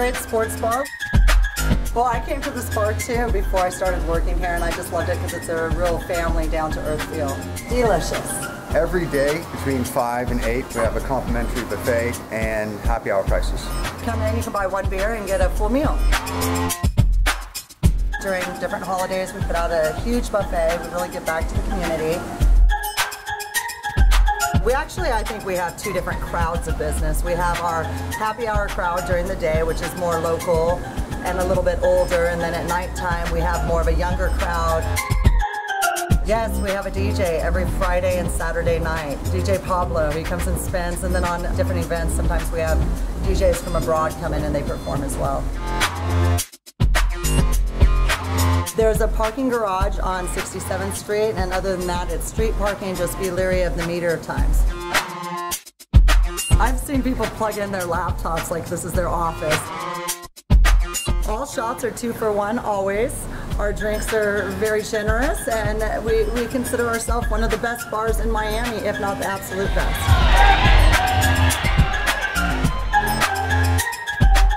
great sports bar. Well, I came to this bar too before I started working here, and I just loved it because it's a real family, down-to-earth feel. Delicious. Every day between 5 and 8, we have a complimentary buffet and happy hour prices. Come in, you can buy one beer and get a full meal. During different holidays, we put out a huge buffet. We really give back to the community. We actually, I think we have two different crowds of business. We have our happy hour crowd during the day, which is more local and a little bit older, and then at nighttime we have more of a younger crowd. Yes, we have a DJ every Friday and Saturday night. DJ Pablo, he comes and spins, and then on different events, sometimes we have DJs from abroad come in and they perform as well. There's a parking garage on 67th Street, and other than that, it's street parking. Just be leery of the meter of times. I've seen people plug in their laptops like this is their office. All shots are two for one, always. Our drinks are very generous, and we, we consider ourselves one of the best bars in Miami, if not the absolute best.